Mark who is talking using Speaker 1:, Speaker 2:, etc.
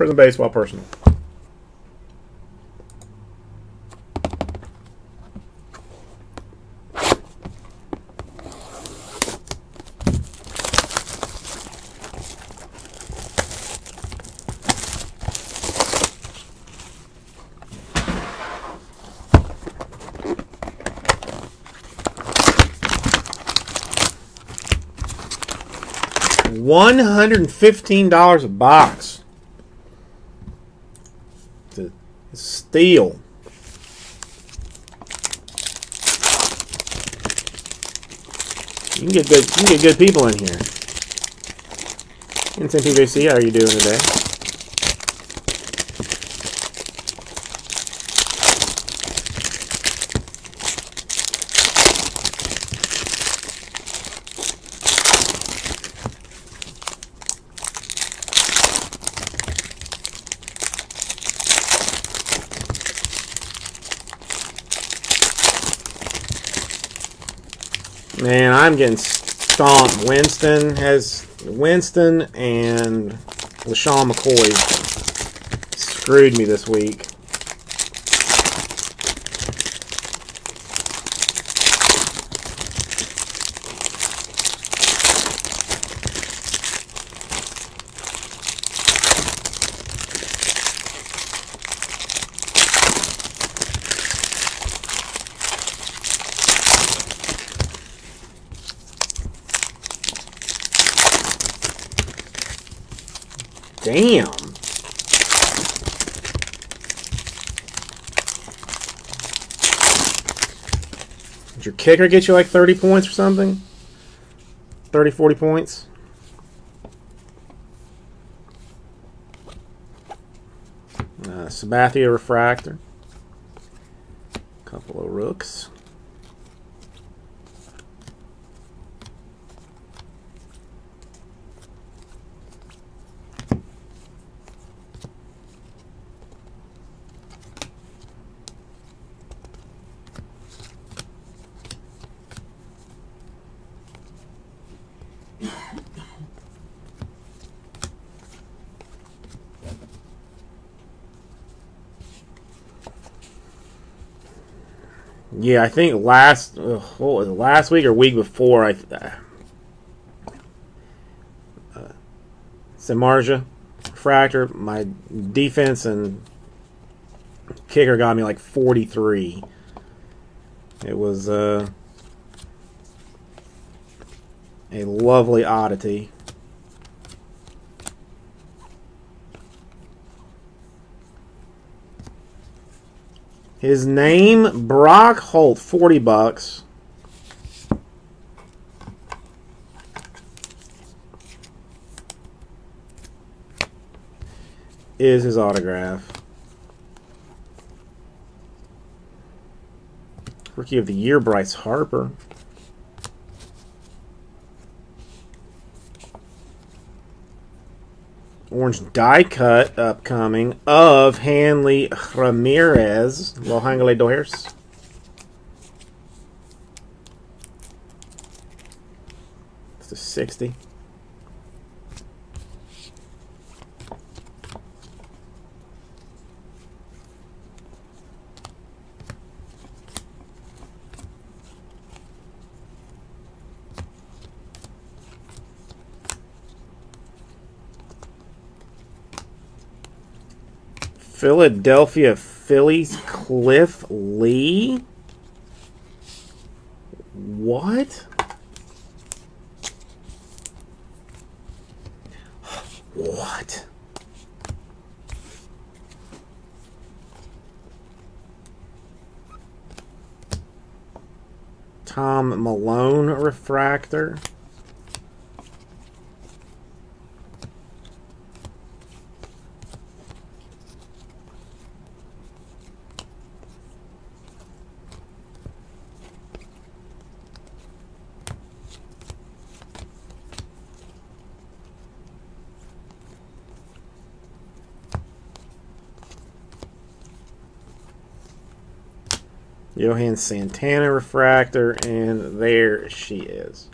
Speaker 1: Prizm Baseball Personal. One hundred and fifteen dollars a box. It's a steal. You can get good. You can get good people in here. Instant PVC, how are you doing today? Man, I'm getting stomped. Winston has Winston and LeSean McCoy screwed me this week. Damn. Did your kicker get you like 30 points or something? 30, 40 points? Uh, Sabathia Refractor. Couple of rooks. Yeah, I think last ugh, what was it, last week or week before I uh, uh, Samardzija fractor my defense and kicker got me like 43. It was uh, a lovely oddity. His name, Brock Holt, 40 bucks. Is his autograph. Rookie of the Year, Bryce Harper. Orange die cut upcoming of Hanley Ramirez. Los Angeles Dodgers. It's a 60. Philadelphia Phillies Cliff Lee? What? What? Tom Milone refractor. Johan Santana refractor, and there she is.